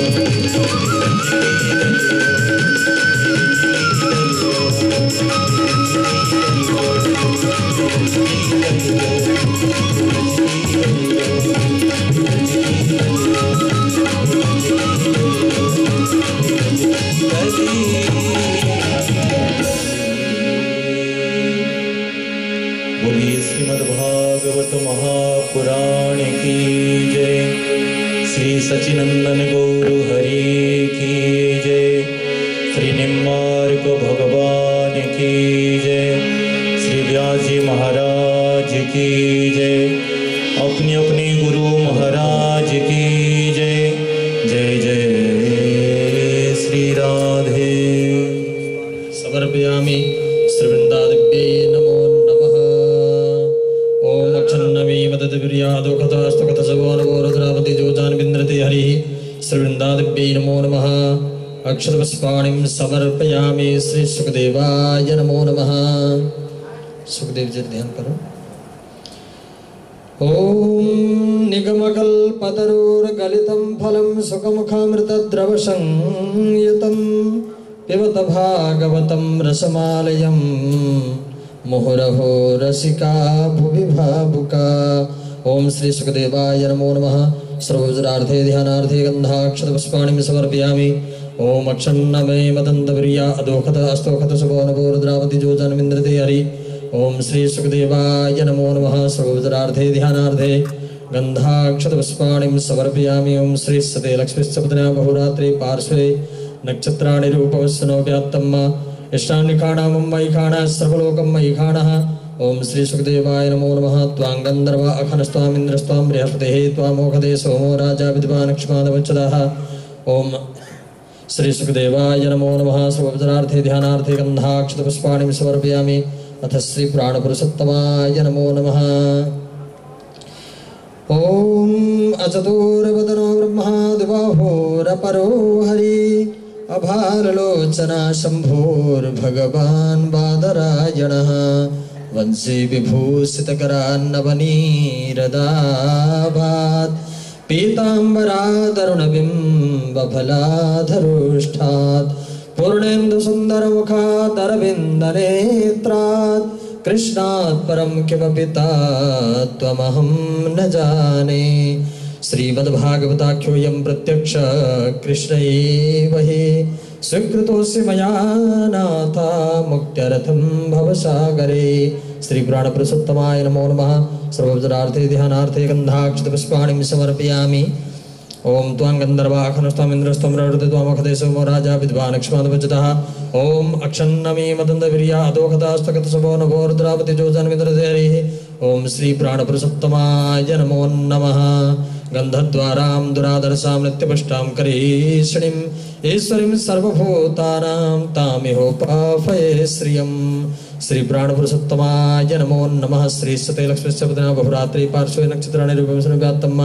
Thank you. अक्षरपुष्पाणिं समर्पयामि श्री सुखदेवाय नमो नमः। सुखदेव जी ध्यान करो। ॐ निगमकल्पतरोर्गलितं फलं सुखमुखामृतद्रवसंयुतं पिबत भागवतं रसमालयं मुहुरहो रसिका भुवि भावुका ॐ श्री सुखदेवाय नमो नमः। सर्वजरार्थे ध्यानार्थे गन्धाक्षतपुष्पाणिं समर्पयामि। ॐ अक्षन्नमे मदन्तप्रिया अदोखत अस्तोखत शुभो नभो रुद्रावति जोजन्मिन्द्रते हरि। ॐ श्री सुखदेवाय नमो नमः। सर्वजरार्थे ध्यानार्थे गन्धाक्षतपुष्पाणिं समर्पयामि। ॐ श्री सते लक्ष्मीश्चपदना बहुरात्रे पार्श्वे नक्षत्राणि रूपवस्सनोप्यात्तम् इष्टान्निखाणां मयिखाणः सर्वलोकं मयिखाणः ॐ श्री सुखदेवाय नमो नमः। त्वां गन्धर्व, अखनस्त्वामिन्द्रस्त्वां बृहस्पतिः। त्वामोखदे सोमो राजा विद्वानक्ष्मादवच्छदः ॐ श्री सुखदेवाय नमो नमः। सर्वोपचारार्थे ध्यानार्थे गन्धाक्षतपुष्पाणिं समर्पयामि। अथ श्री प्राणपुरुषोत्तमाय नमो नमः। ॐ अचतुर्वदनो ब्रह्मा दिबाहोरपरो हरि अभारलोचना शम्भोर्भगवान् बादरायणः वंशे विभूषितकरान्नवनीरदाभात् पीताम्बरादरुणबिम्बफलाधरुष्ठात् पूर्णेन्दुसुन्दरमुखादरविन्दनेत्रात् कृष्णात् परं किमपि त्वमहं न जाने। श्रीमद्भागवताख्योऽयं प्रत्यक्ष कृष्ण एव हि स्वीकृतोऽसि मया नाथा मुक्त्यर्थं भवसागरे। श्रीप्राणपुरुषोत्तमाय नमो नमः। सर्वोपचारार्थे ध्यानार्थे गन्धाक्षतपुष्पाणिं समर्पयामि। ॐ त्वां त्वामखदे सोमो राजा विद्वानक्ष्मादभजतः ॐ अक्षन्नमी नभो रुद्रावति ओम श्री ॐ श्रीप्राणपुरुषोत्तमाय नमो नमः। गन्धद्वारां दुरादरसां नित्यपुष्टां करीषिणीम् ईश्वरीं सर्वभूतानां तामिहोपाफये श्रियम् श्रीप्राणपुरुषोत्तमाय नमो नमः। श्री सते लक्ष्मीश्चपदना बहुरात्रि पार्श्वे नक्षत्राणि रूपविष्णुव्यात्तम्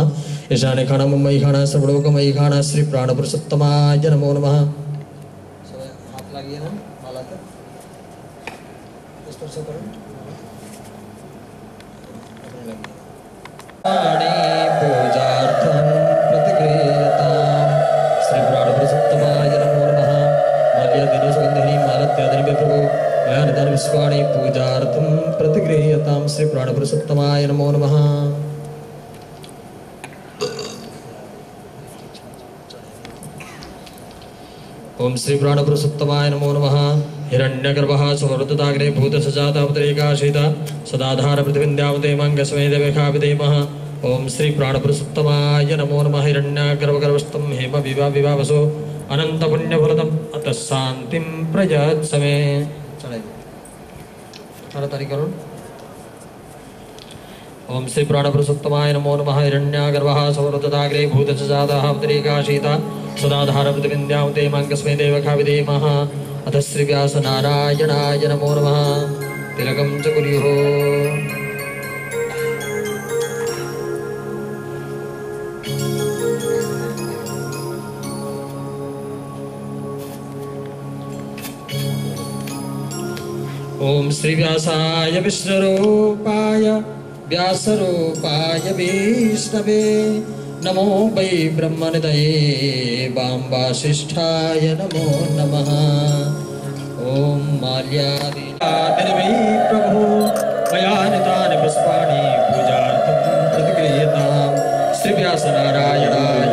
ईशाने खाणा, सर्वलोकमयी खाणा। श्री प्राणपुरुषोत्तमाय नमो। नमः हाथ लागिए ना, माला तक। स्पर्श करो पूजार्थं प्रतिगृह्यताम् श्रीप्राणपुरुषोत्तमाय नमो नमः माल्यादिनसुगन्धिनी मालत्यादिनि प्रभो मया निधान विश्वाणि पूजार्थं प्रतिगृह्यतां श्रीप्राणपुरुषोत्तमाय नमो नमः। ओम श्री प्राणपुरुषोत्तमाय नमो नमः। हिरण्यगर्भः सुमरुदताग्रे भूतसजातावतरेकाशीत सदाधार पृथिविन्द्यावते मङ्गस्मै देवेखाविदेमः ओम श्री प्राणपुरुषोत्तमाय नमो नमः हिरण्यगर्भगर्भस्थं हेम विवा विवावसो अनन्तपुण्यफलदम्। अतः शान्तिं प्रयत्समे ताड़ाताड़ी करो ओम श्री प्राणपुरुषोत्तमाय नमो नमः हिरण्यागर्वः सौरदताग्रे भूतसजातः अवतरेकाशीता सदाधारपृथिविन्द्यावते माङ्कस्मै देवखाविधेमः अथ श्री व्यास नारायणाय नमो नमः। तिलकं च कुर्युः। ॐ श्रीव्यासाय विष्णुरूपाय व्यासरूपाय वैष्णवे नमो वै ब्रह्मनिदये बाम्बाशिष्ठाय नमो नमः। ॐ माल्यादि प्रभु मया नितानि पुष्पाणि पूजार्थं प्रतिगृह्यतां श्रीव्यासनारायणाय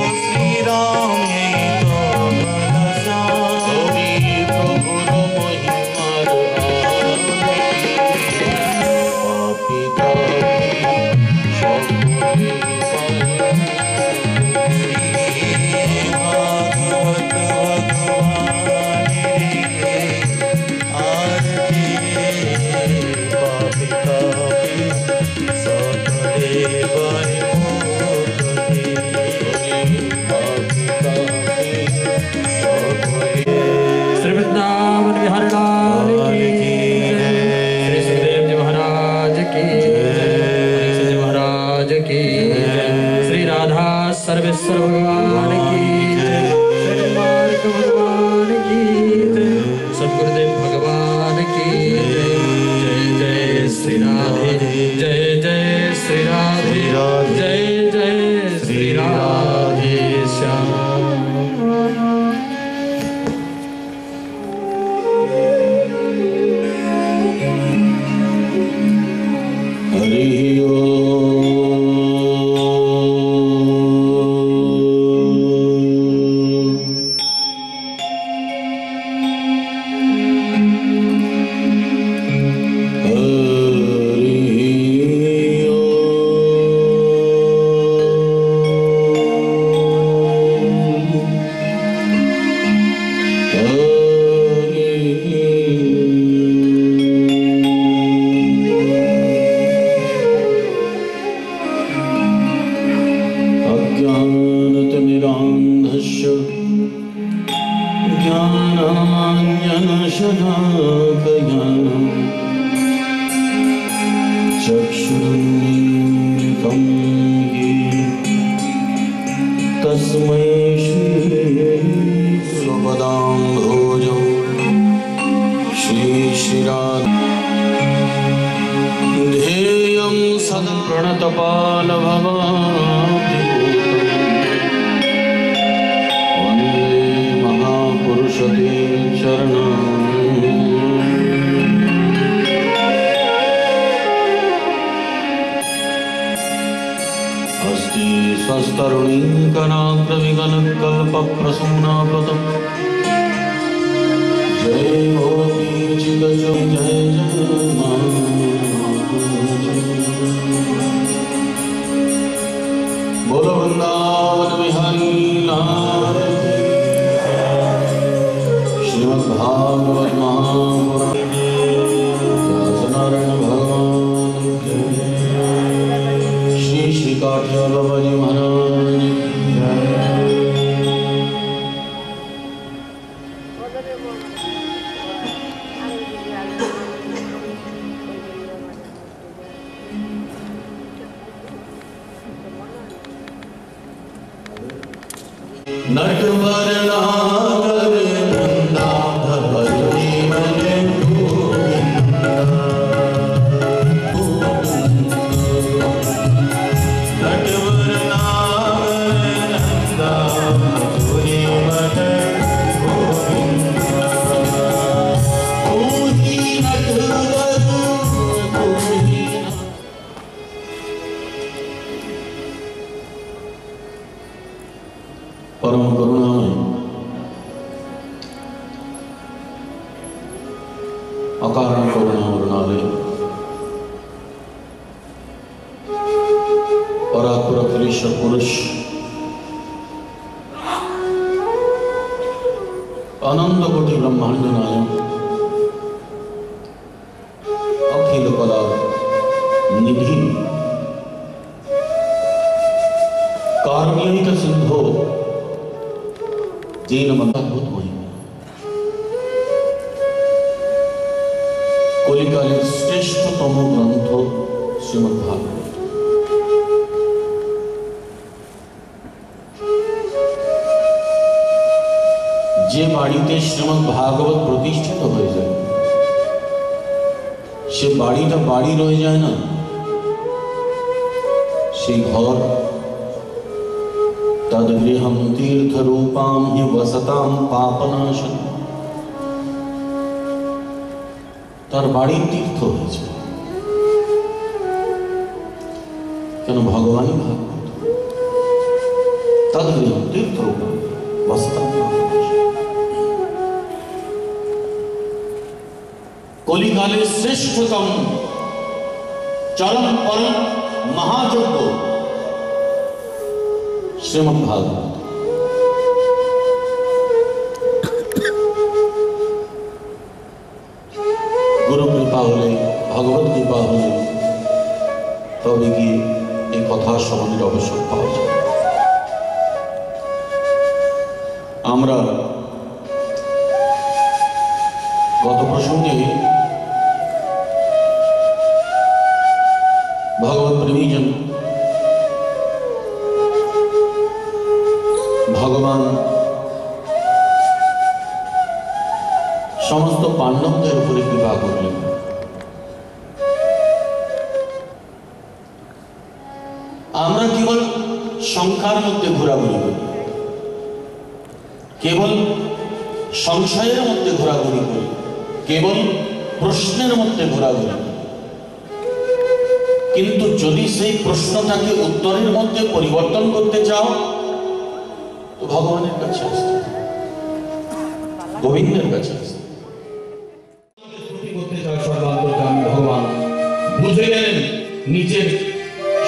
Need on. सर्वेश्वर भगवान श्राव अनंत कोटि ब्रह्मांड नायक সেই ঘর तद्गृहं तीर्थरूपां हि वसतां পাপনাশন তার বাড়ির তীর্থ হয়েছে কেন ভগবানই ভাগবত তদ্গৃহ তীর্থরূপ বস্তম কলিকালে শ্রেষ্ঠতম চরম পরম মহাযজ্ঞ শ্রীমদ ভাগবত গুরু কৃপা হলে, ভগবত কৃপা হলে তবে গিয়ে এই কথা সমাধির অবসর পাওয়া যায়? আমরা গত প্রসঙ্গে ভগবত প্রেমীজন সংশয়ের মধ্যে ঘোরাঘুরি করি, কেবল প্রশ্নের মধ্যে ঘোরাঘুরি কিন্তু যদি সেই প্রশ্নটাকে উত্তরের মধ্যে পরিবর্তন করতে চাও, তো ভগবানের কাছে আসতে গোবিন্দের কাছে আসতে ভগবান নিচের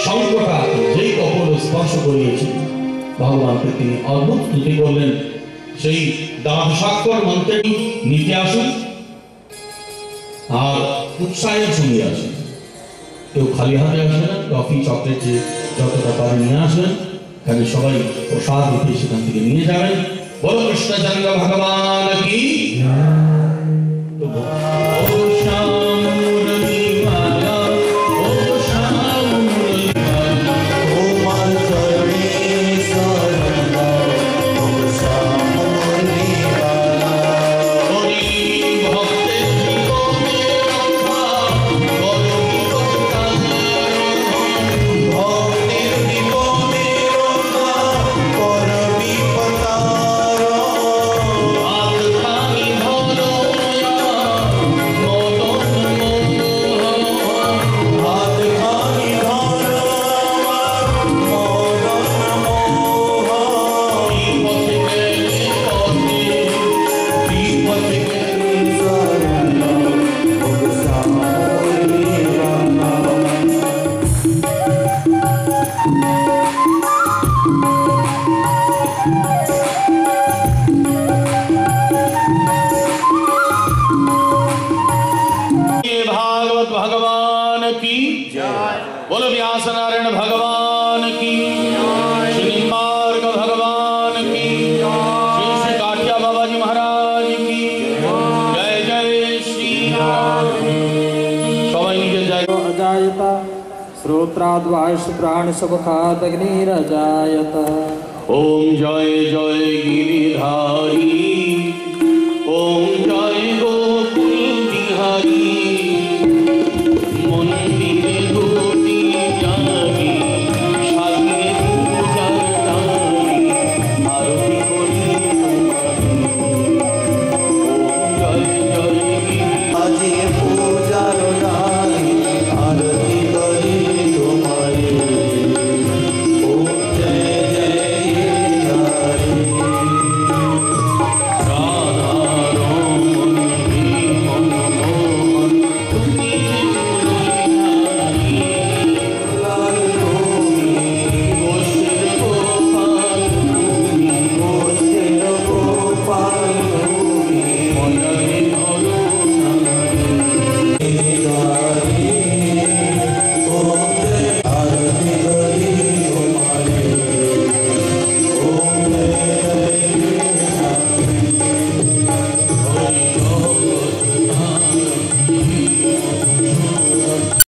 সংকটা যেই কপল স্পর্শ করিয়েছে ভগবানকে তিনি অদ্ভুত স্তুতি করলেন সেই দাঁতস্বাক্ষর মন্ত্রটি মন্ত্রে নিতে আসুন আর উৎসাহের সঙ্গে আসেন। কেউ খালি হাতে আসবে না টফি চকলেট যে যতটা পারে নিয়ে আসবেন এখানে সবাই প্রসাদ রূপে সেখান থেকে নিয়ে যাবেন। বলো কৃষ্ণচন্দ্র ভগবান কি? श्रोत्राद्वायुष प्राण सुमुखादग्निरजायत ओम जय जय गिरिधारी।